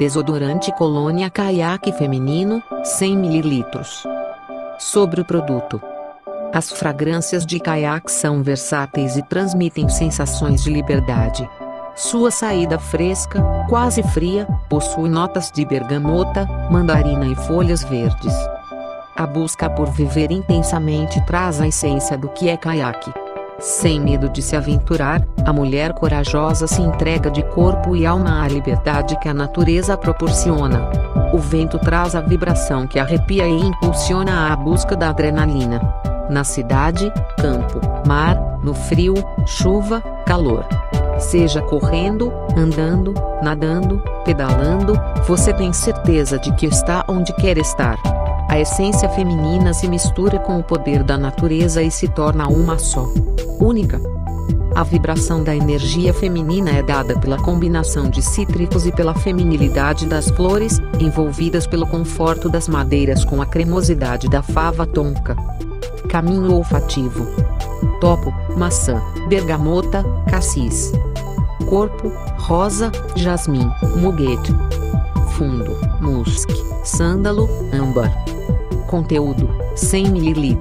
Desodorante Colônia Caiaque Feminino, 100 ml. Sobre o produto. As fragrâncias de caiaque são versáteis e transmitem sensações de liberdade. Sua saída fresca, quase fria, possui notas de bergamota, mandarina e folhas verdes. A busca por viver intensamente traz a essência do que é caiaque. Sem medo de se aventurar, a mulher corajosa se entrega de corpo e alma à liberdade que a natureza proporciona. O vento traz a vibração que arrepia e impulsiona à busca da adrenalina. Na cidade, campo, mar, no frio, chuva, calor. Seja correndo, andando, nadando, pedalando, você tem certeza de que está onde quer estar. A essência feminina se mistura com o poder da natureza e se torna uma só. Única. A vibração da energia feminina é dada pela combinação de cítricos e pela feminilidade das flores, envolvidas pelo conforto das madeiras com a cremosidade da fava tonka. Caminho olfativo: topo, maçã, bergamota, cassis. Corpo: rosa, jasmim, muguete. Fundo: musk, sândalo, âmbar. Conteúdo: 100 ml.